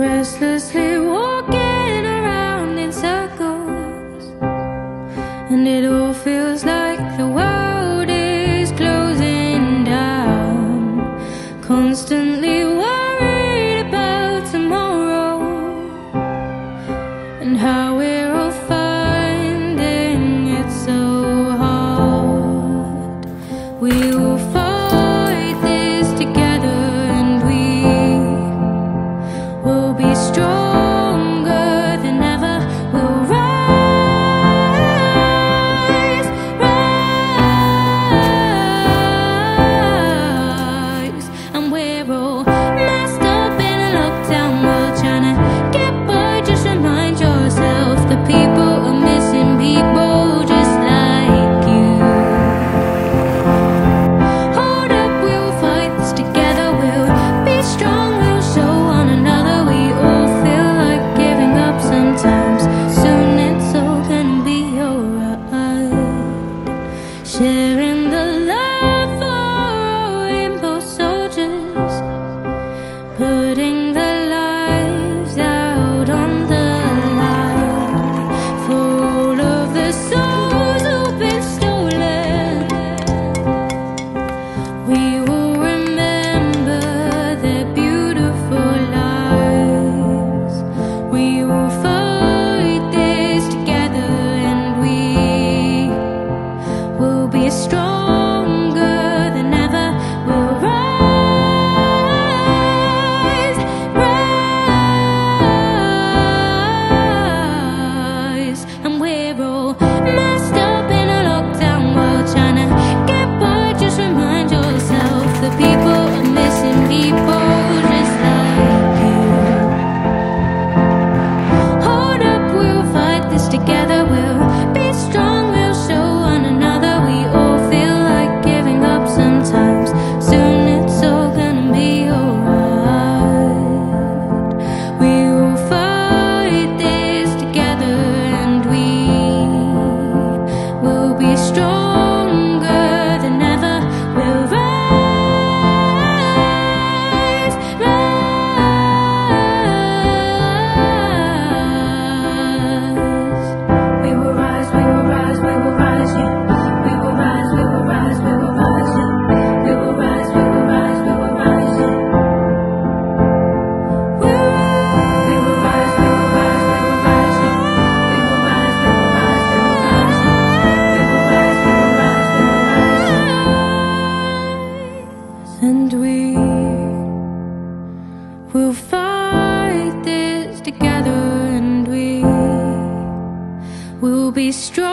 restlessly walking around in circles. And it all feels like the world is closing down. Constantly will fight this together and we will be strong.